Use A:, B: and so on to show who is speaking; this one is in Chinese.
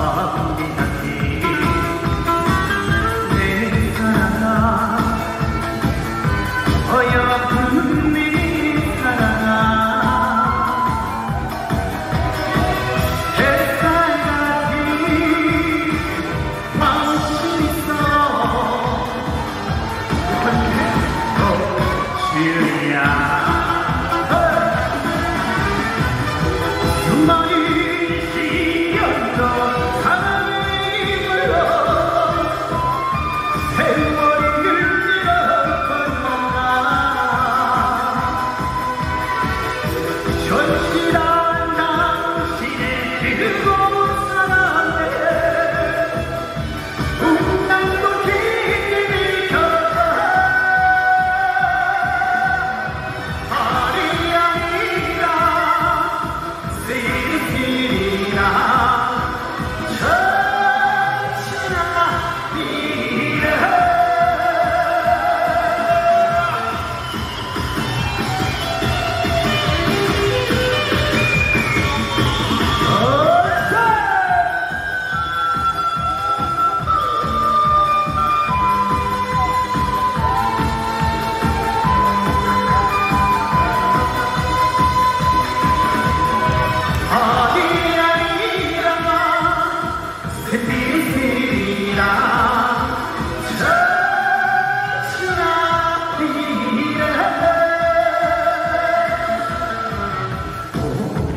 A: Aku.